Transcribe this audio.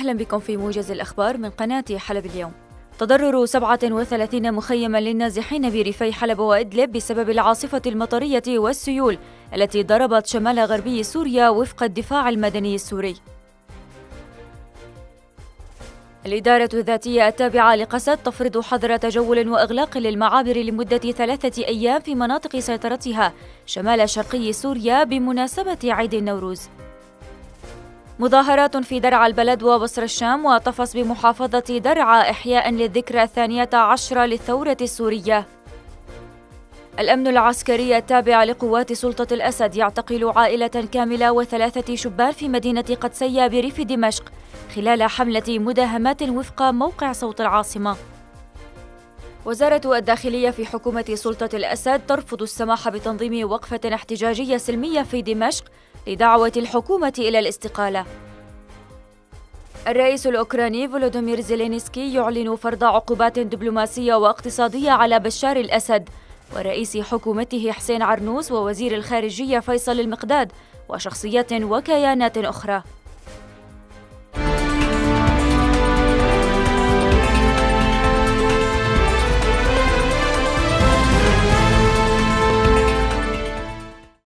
أهلا بكم في موجز الأخبار من قناة حلب اليوم. تضرر 37 مخيما للنازحين بريفي حلب وإدلب بسبب العاصفة المطرية والسيول التي ضربت شمال غربي سوريا وفق الدفاع المدني السوري. الإدارة الذاتية التابعة لقسد تفرض حظر تجول وإغلاق للمعابر لمدة ثلاثة أيام في مناطق سيطرتها شمال شرقي سوريا بمناسبة عيد النوروز. مظاهرات في درعا البلد وبصر الشام وطفس بمحافظة درعا إحياء للذكرى الثانية عشرة للثورة السورية. الأمن العسكري التابع لقوات سلطة الأسد يعتقل عائلة كاملة وثلاثة شبان في مدينة قدسية بريف دمشق خلال حملة مداهمات وفق موقع صوت العاصمة. وزارة الداخلية في حكومة سلطة الأسد ترفض السماح بتنظيم وقفة احتجاجية سلمية في دمشق لدعوة الحكومة إلى الاستقالة. الرئيس الأوكراني فولودومير زيلينسكي يعلن فرض عقوبات دبلوماسية واقتصادية على بشار الأسد ورئيس حكومته حسين عرنوس ووزير الخارجية فيصل المقداد وشخصيات وكيانات أخرى.